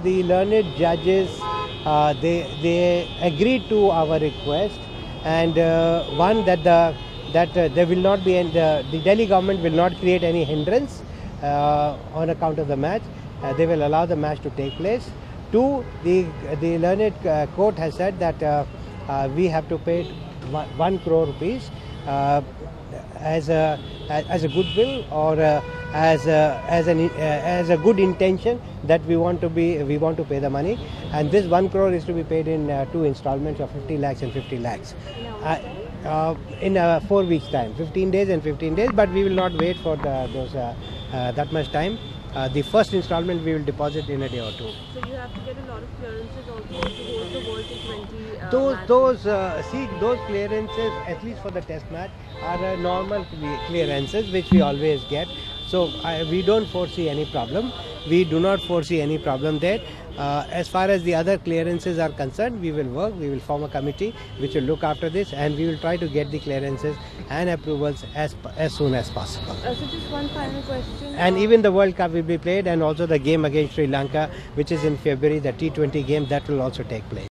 The learned judges, uh, they they agreed to our request, and uh, one that the that uh, there will not be and the, the Delhi government will not create any hindrance uh, on account of the match. Uh, they will allow the match to take place. Two, the the learned uh, court has said that we have to pay one, one crore rupees as a as a goodwill or as a, as an uh, as a good intention that we want to be we want to pay the money. And this 1 crore is to be paid in uh, two installments of 50 lakhs and 50 lakhs. Uh, uh, in uh, 4 weeks time 15 days and 15 days but we will not wait for the, those uh, uh, that much time. Uh, the first installment we will deposit in a day or two. So you have to get a lot of clearances also to hold the World T20 uh, those those uh, see those clearances at least for the test match are uh, normal clearances which we always get so I, we don't foresee any problem. We do not foresee any problem there. Uh, as far as the other clearances are concerned we will work. We will form a committee which will look after this and we will try to get the clearances and approvals as as soon as possible. Uh, so just one final question. and Uh, even the World Cup will be played and also the game against Sri Lanka which is in February the T20 game that will also take place